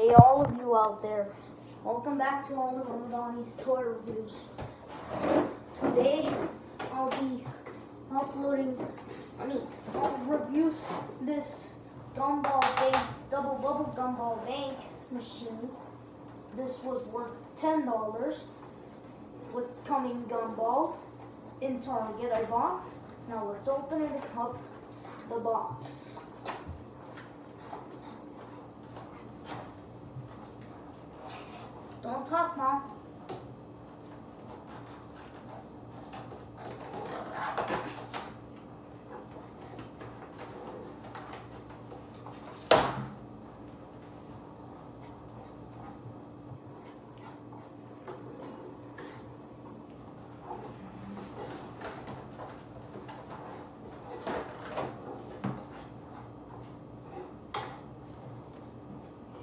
Hey, all of you out there, welcome back to all of Ramadani's toy reviews. Today, I'll be uploading, I mean, I'll review this gumball bank, double bubble gumball bank machine. This was worth $10 with coming gumballs in Target I bought. Now let's open it up the box. Don't talk, Mom.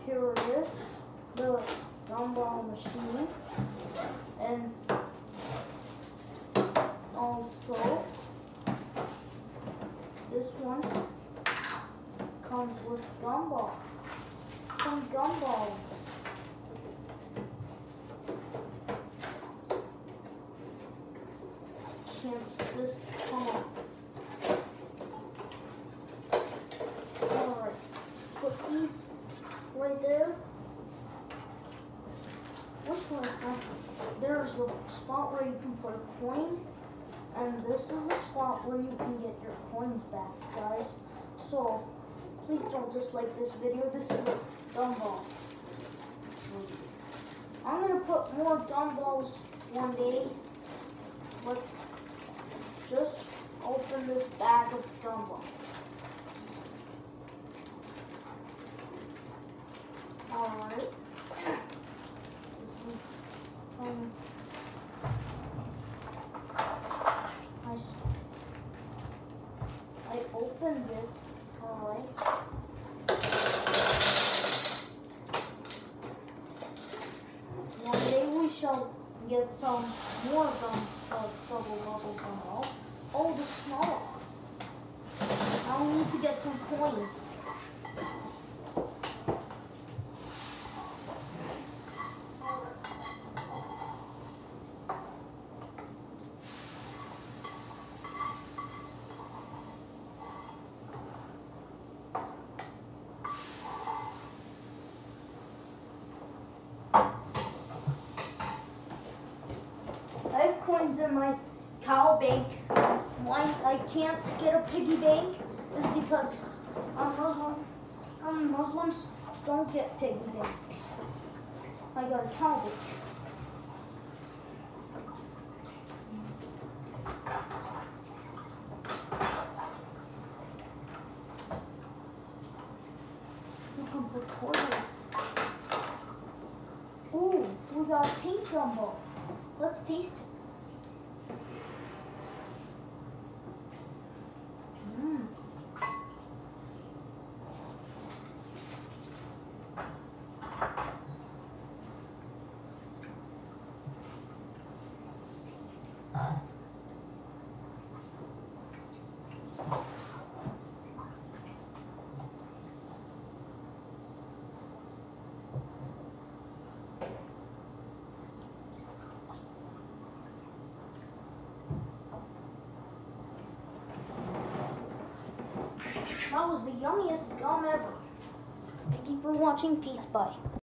Here it is, the gumball machine, and also this one comes with gumball, some gumballs. Can't this come up? Alright, put these right there. There's a spot where you can put a coin, and this is the spot where you can get your coins back, guys. So, please don't dislike this video. This is a gumball. I'm gonna put more dumbbells one day. Let's just open this bag of gumballs. Alright. This is um I, s- I opened it. Alright. One day we shall get some more gum uh, double bubble gum balls. Oh, the smaller. I'll need to get some coins. I have coins in my cow bank. Why I can't get a piggy bank is because um, Muslim, um, Muslims don't get piggy banks. I got a cow bank. Ooh, we got a pink gumbo. Let's taste it. Was the yummiest gum ever. Thank you for watching. Peace. Bye.